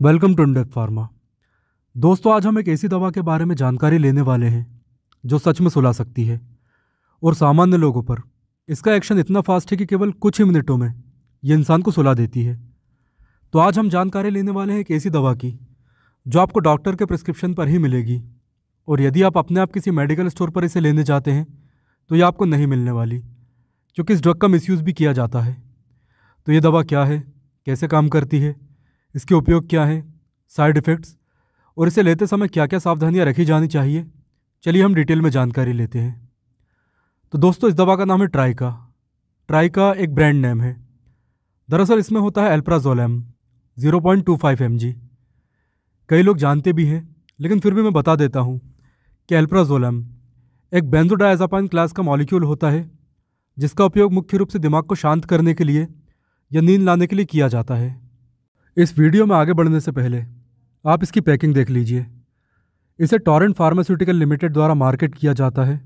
Welcome to इंडेप pharma. दोस्तों, आज हम एक ऐसी दवा के बारे में जानकारी लेने वाले हैं, जो सच में सुला सकती है, और सामान्य लोगों पर। इसका एक्शन इतना फास्ट है कि केवल कुछ ही मिनटों में ये इंसान को सुला देती है। तो आज हम जानकारी लेने वाले हैं एक ऐसी दवा की, जो आपको डॉक्टर के प्रिस्क्रिप्शन पर ही मिलेगी, और यदि आप अपने आप किसी मेडिकल स्टोर पर इसे लेने जाते हैं तो ये आपको नहीं मिलने वाली, क्योंकि इस ड्रग का मिसयूज़ भी किया जाता है। तो ये दवा क्या है? कैसे काम करती है? इसके उपयोग क्या हैं? साइड इफ़ेक्ट्स और इसे लेते समय क्या क्या सावधानियाँ रखी जानी चाहिए? चलिए हम डिटेल में जानकारी लेते हैं। तो दोस्तों, इस दवा का नाम है ट्राइका ट्राइका एक ब्रांड नेम है। दरअसल इसमें होता है alprazolam zero point two five M G कई लोग जानते भी हैं, लेकिन फिर भी मैं बता देता हूँ कि एल्प्राजोलम एक बेंजोडाइजापाइन क्लास का मॉलिक्यूल होता है, जिसका उपयोग मुख्य रूप से दिमाग को शांत करने के लिए या नींद लाने के लिए किया जाता है। इस वीडियो में आगे बढ़ने से पहले आप इसकी पैकिंग देख लीजिए। इसे टॉरेंट फार्मास्यूटिकल लिमिटेड द्वारा मार्केट किया जाता है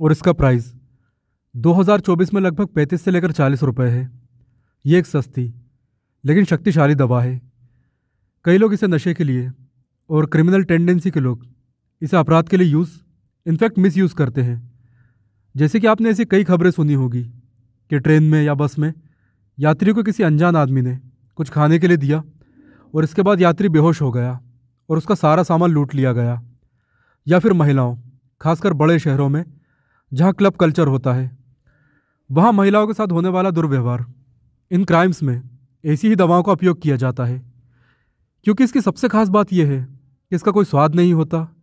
और इसका प्राइस 2024 में लगभग 35 से लेकर 40 रुपए है। ये एक सस्ती, लेकिन शक्तिशाली दवा है। कई लोग इसे नशे के लिए और क्रिमिनल टेंडेंसी के लोग इसे अपराध के लिए यूज़, इनफैक्ट मिस यूज़ करते हैं। जैसे कि आपने ऐसी कई खबरें सुनी होगी कि ट्रेन में या बस में यात्रियों को किसी अनजान आदमी ने कुछ खाने के लिए दिया और इसके बाद यात्री बेहोश हो गया और उसका सारा सामान लूट लिया गया। या फिर महिलाओं, खासकर बड़े शहरों में, जहाँ क्लब कल्चर होता है, वहाँ महिलाओं के साथ होने वाला दुर्व्यवहार, इन क्राइम्स में ऐसी ही दवाओं का उपयोग किया जाता है। क्योंकि इसकी सबसे खास बात यह है कि इसका कोई स्वाद नहीं होता।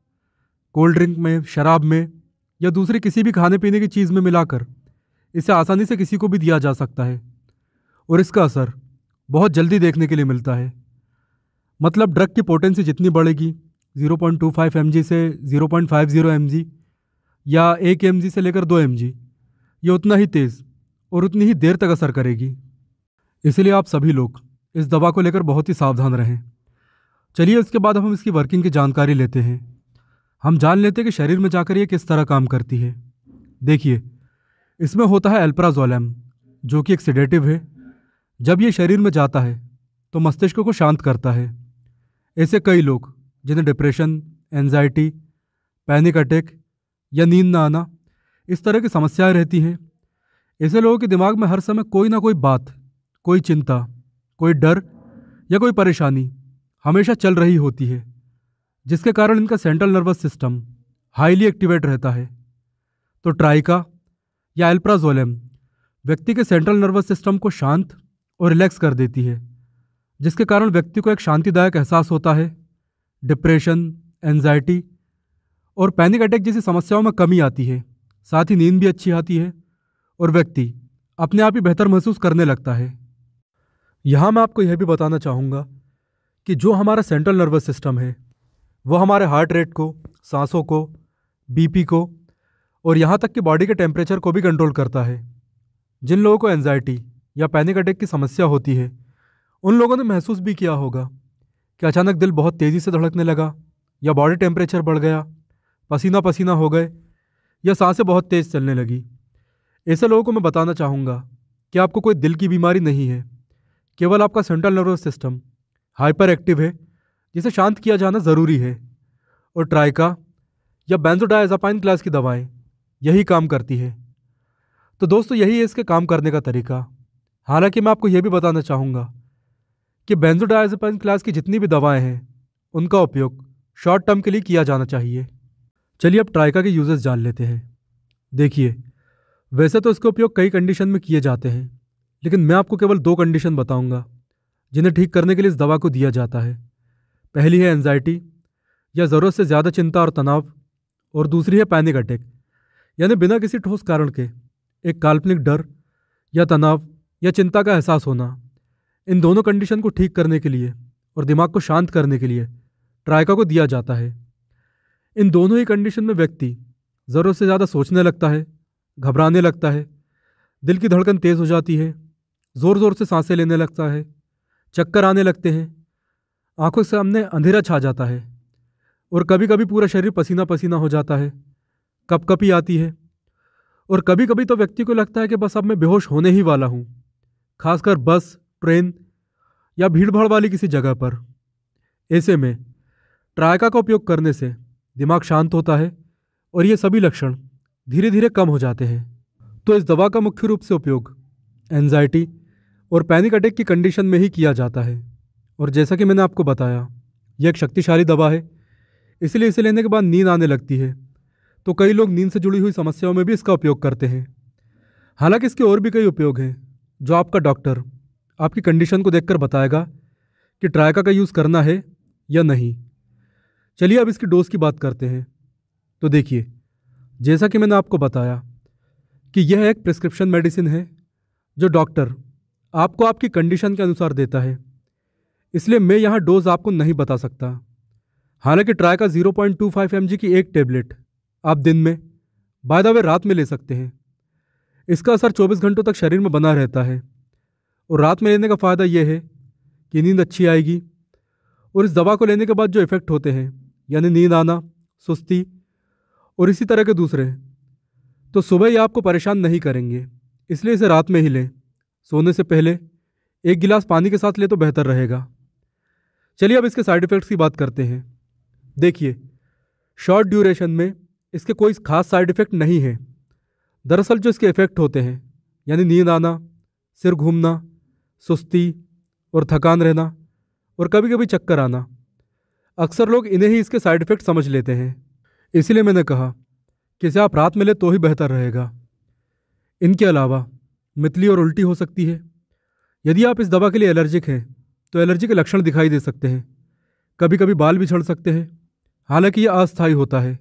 कोल्ड ड्रिंक में, शराब में या दूसरी किसी भी खाने पीने की चीज़ में मिलाकर, इसे आसानी से किसी को भी दिया जा सकता है। और इसका असर बहुत जल्दी देखने के लिए मिलता है। मतलब ड्रग की पोटेंसी जितनी बढ़ेगी 0.25 mg से 0.50 mg या एक एम से लेकर दो एम ये उतना ही तेज़ और उतनी ही देर तक असर करेगी। इसलिए आप सभी लोग इस दवा को लेकर बहुत ही सावधान रहें। चलिए उसके बाद हम इसकी वर्किंग की जानकारी लेते हैं। हम जान लेते हैं कि शरीर में जाकर ये किस तरह काम करती है। देखिए, इसमें होता है एल्प्राजोलम जो कि एक सिडेटिव है। जब ये शरीर में जाता है तो मस्तिष्क को शांत करता है। ऐसे कई लोग, जिन्हें डिप्रेशन एनजाइटी पैनिक अटैक या नींद ना आना, इस तरह की समस्याएँ रहती हैं। ऐसे लोगों के दिमाग में हर समय कोई ना कोई बात, कोई चिंता, कोई डर या कोई परेशानी हमेशा चल रही होती है, जिसके कारण इनका central nervous system highly activate रहता है। तो ट्राइका या एल्प्राजोलम व्यक्ति के सेंट्रल नर्वस सिस्टम को शांत और रिलैक्स कर देती है, जिसके कारण व्यक्ति को एक शांतिदायक एहसास होता है डिप्रेशन एनजाइटी और पैनिक अटैक जैसी समस्याओं में कमी आती है। साथ ही नींद भी अच्छी आती है और व्यक्ति अपने आप ही बेहतर महसूस करने लगता है। यहाँ मैं आपको यह भी बताना चाहूँगा कि जो हमारा सेंट्रल नर्वस सिस्टम है, वो हमारे हार्ट रेट को, सांसों को बीपी को और यहाँ तक कि बॉडी के टेम्परेचर को भी कंट्रोल करता है। जिन लोगों को एनजाइटी या पैनिक अटैक की समस्या होती है। उन लोगों ने महसूस भी किया होगा कि अचानक दिल बहुत तेज़ी से धड़कने लगा, या बॉडी टेम्परेचर बढ़ गया, पसीना पसीना हो गए, या साँसें बहुत तेज़ चलने लगी। ऐसे लोगों को मैं बताना चाहूँगा कि आपको कोई दिल की बीमारी नहीं है, केवल आपका central nervous system hyper active है, जिसे शांत किया जाना ज़रूरी है, और ट्राइका या बेंजोडायजापाइन क्लास की दवाएँ यही काम करती है। तो दोस्तों, यही है इसके काम करने का तरीका। हालाँकि मैं आपको यह भी बताना चाहूँगा कि बेंजोडायजेपाइन क्लास की जितनी भी दवाएँ हैं, उनका उपयोग शॉर्ट टर्म के लिए किया जाना चाहिए। चलिए अब ट्राइका के यूजेस जान लेते हैं। देखिए, वैसे तो इसका उपयोग कई कंडीशन में किए जाते हैं, लेकिन मैं आपको केवल दो कंडीशन बताऊँगा, जिन्हें ठीक करने के लिए इस दवा को दिया जाता है। पहली है एनजाइटी या ज़रूरत से ज़्यादा चिंता और तनाव, और दूसरी है पैनिक अटैक यानी बिना किसी ठोस कारण के, एक काल्पनिक डर या तनाव या चिंता का एहसास होना, इन दोनों कंडीशन को ठीक करने के लिए और दिमाग को शांत करने के लिए ट्राइका को दिया जाता है। इन दोनों ही कंडीशन में व्यक्ति ज़रूरत से ज़्यादा सोचने लगता है, घबराने लगता है, दिल की धड़कन तेज़ हो जाती है ज़ोर ज़ोर से साँसें लेने लगता है, चक्कर आने लगते हैं, आँखों के सामने अंधेरा छा जाता है और कभी कभी पूरा शरीर पसीना पसीना हो जाता है, कपकपी आती है और कभी कभी तो व्यक्ति को लगता है कि बस अब मैं बेहोश होने ही वाला हूँ। खासकर बस, ट्रेन या भीड़ भाड़ वाली किसी जगह पर। ऐसे में ट्रायका का उपयोग करने से दिमाग शांत होता है और ये सभी लक्षण धीरे धीरे कम हो जाते हैं। तो इस दवा का मुख्य रूप से उपयोग एनजाइटी और पैनिक अटैक की कंडीशन में ही किया जाता है। और जैसा कि मैंने आपको बताया, यह एक शक्तिशाली दवा है, इसलिए इसे लेने के बाद नींद आने लगती है। तो कई लोग नींद से जुड़ी हुई समस्याओं में भी इसका उपयोग करते हैं। हालाँकि इसके और भी कई उपयोग हैं। जो आपका डॉक्टर आपकी कंडीशन को देखकर बताएगा कि ट्रायका का यूज़ करना है या नहीं। चलिए अब इसकी डोज की बात करते हैं। तो देखिए, जैसा कि मैंने आपको बताया कि यह एक प्रिस्क्रिप्शन मेडिसिन है जो डॉक्टर आपको आपकी कंडीशन के अनुसार देता है। इसलिए मैं यहाँ डोज आपको नहीं बता सकता। हालाँकि ट्राई का ज़ीरो पॉइंट की एक टेबलेट आप दिन में, बाय द वे रात में ले सकते हैं। इसका असर 24 घंटों तक शरीर में बना रहता है। और रात में लेने का फ़ायदा यह है कि नींद अच्छी आएगी और इस दवा को लेने के बाद जो इफ़ेक्ट होते हैं, यानी नींद आना, सुस्ती और इसी तरह के दूसरे तो सुबह ये आपको परेशान नहीं करेंगे। इसलिए इसे रात में ही लें। सोने से पहले एक गिलास पानी के साथ ले तो बेहतर रहेगा। चलिए अब इसके साइड इफ़ेक्ट्स की बात करते हैं। देखिए, शॉर्ट ड्यूरेशन में इसके कोई खास साइड इफ़ेक्ट नहीं है। दरअसल जो इसके इफ़ेक्ट होते हैं, यानी नींद आना, सिर घूमना, सुस्ती और थकान रहना और कभी कभी चक्कर आना, अक्सर लोग इन्हें ही इसके साइड इफ़ेक्ट समझ लेते हैं। इसीलिए मैंने कहा कि इसे आप रात में ले तो ही बेहतर रहेगा। इनके अलावा मितली और उल्टी हो सकती है। यदि आप इस दवा के लिए एलर्जिक हैं तो एलर्जी के लक्षण दिखाई दे सकते हैं। कभी कभी बाल भी झड़ सकते हैं। हालाँकि यह अस्थायी होता है।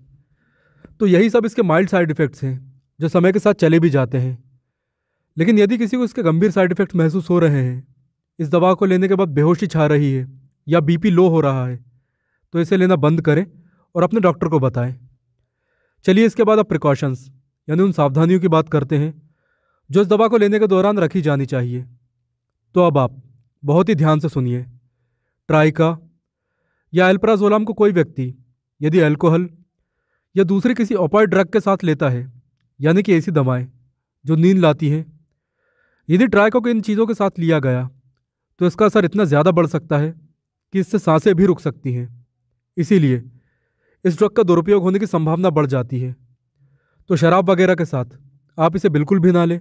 तो यही सब इसके माइल्ड साइड इफ़ेक्ट्स हैं। जो समय के साथ चले भी जाते हैं। लेकिन यदि किसी को इसके गंभीर साइड इफ़ेक्ट्स महसूस हो रहे हैं, इस दवा को लेने के बाद बेहोशी छा रही है या बीपी लो हो रहा है तो इसे लेना बंद करें और अपने डॉक्टर को बताएँ। चलिए इसके बाद अब प्रिकॉशंस यानी उन सावधानियों की बात करते हैं, जो इस दवा को लेने के दौरान रखी जानी चाहिए। तो अब आप बहुत ही ध्यान से सुनिए। ट्राइका या एल्प्राजोलाम को कोई व्यक्ति, यदि अल्कोहल या दूसरे किसी ओपॉइड ड्रग के साथ लेता है यानी कि ऐसी दवाएँ जो नींद लाती हैं। यदि ट्राइको को इन चीज़ों के साथ लिया गया तो इसका असर इतना ज़्यादा बढ़ सकता है कि इससे साँसें भी रुक सकती हैं। इसीलिए इस ड्रग का दुरुपयोग होने की संभावना बढ़ जाती है। तो शराब वगैरह के साथ आप इसे बिल्कुल भी ना लें।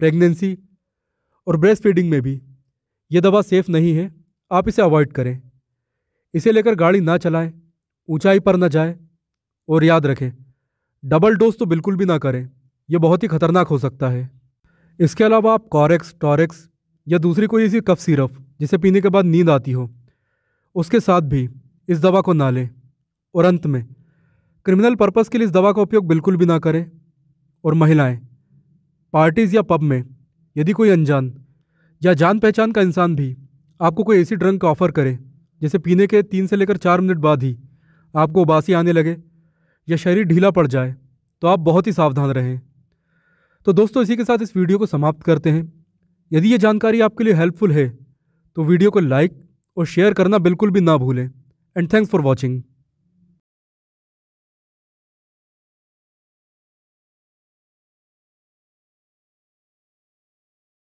प्रेगनेंसी और ब्रेस्ट फीडिंग में भी ये दवा सेफ़ नहीं है, आप इसे अवॉइड करें। इसे लेकर गाड़ी ना चलाएँ, ऊंचाई पर ना जाए और याद रखें डबल डोज तो बिल्कुल भी ना करें। यह बहुत ही खतरनाक हो सकता है। इसके अलावा आप कॉरेक्स टॉरेक्स या दूसरी कोई ऐसी कफ सिरप जिसे पीने के बाद नींद आती हो, उसके साथ भी इस दवा को ना लें। और अंत में क्रिमिनल पर्पस के लिए इस दवा का उपयोग बिल्कुल भी ना करें। और महिलाएँ पार्टीज़ या पब में, यदि कोई अनजान या जान पहचान का इंसान भी आपको कोई ऐसी ड्रंक ऑफ़र करे, जैसे पीने के तीन से लेकर चार मिनट बाद ही आपको उबासी आने लगे या शरीर ढीला पड़ जाए तो आप बहुत ही सावधान रहें। तो दोस्तों, इसी के साथ इस वीडियो को समाप्त करते हैं। यदि ये जानकारी आपके लिए हेल्पफुल है तो वीडियो को लाइक और शेयर करना बिल्कुल भी ना भूलें। And thanks for watching.